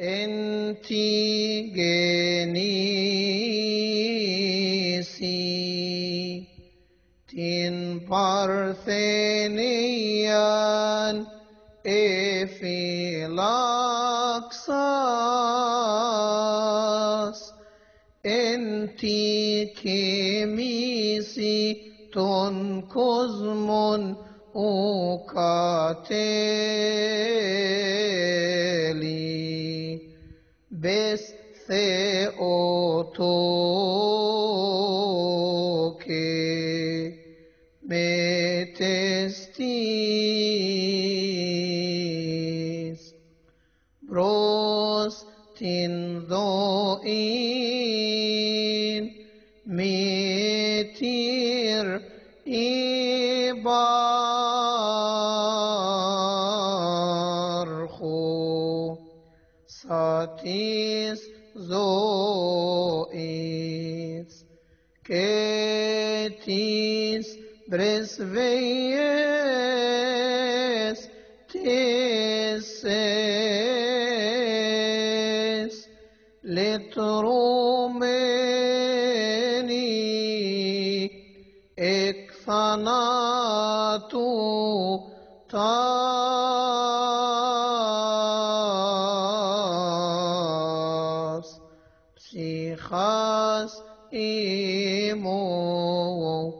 Antigenesi Tin Parthenian Efilaxas Entikemisi Ton Kozmon Ukateli bez oto que me testis bros tindo in me σωτής ζωής και της πρεσβείας της εσ λυτρωμένη τα سيخاس إيمو